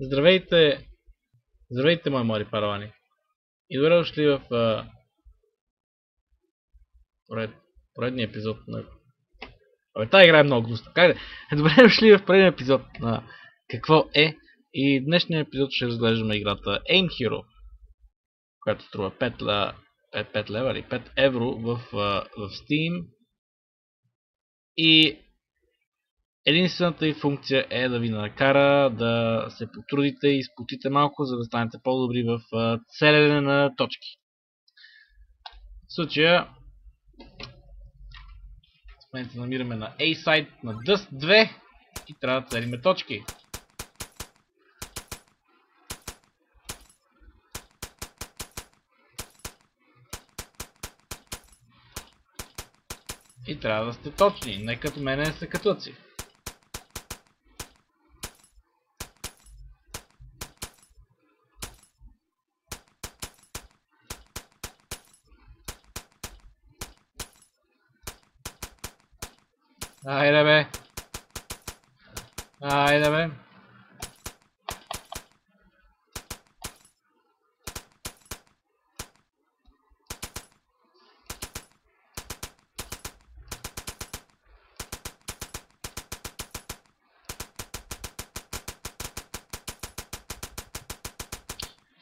Здравейте! Здравейте, мои млади паравани! И добре дошли в а, поред, поредния епизод на... Абе, тази игра е много гнусна. Как да? Добре дошли в поредния епизод на Какво е? И днешния епизод ще разглеждаме играта Aim Hero, която струва 5, 5, 5 лева или 5 евро в, в Steam. И единствената и функция е да ви накара да се потрудите и спотите малко, за да станете по-добри в целене на точки. В случая в момента намираме на A-side на Dust 2 и трябва да целиме точки. И трябва да сте точни, не като мене са катуци. Айде бе. Айде бе.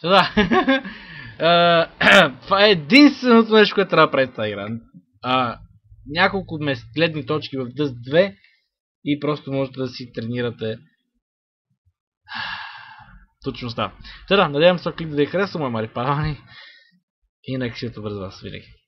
Да. Това е единственото нещо, което трябва да прави тази игра. А, няколко гледни точки в Dust 2 и просто можете да си тренирате точността. Та да, надявам се клик да ви е харесва, мои мари паравани и нека си е за вас винаги.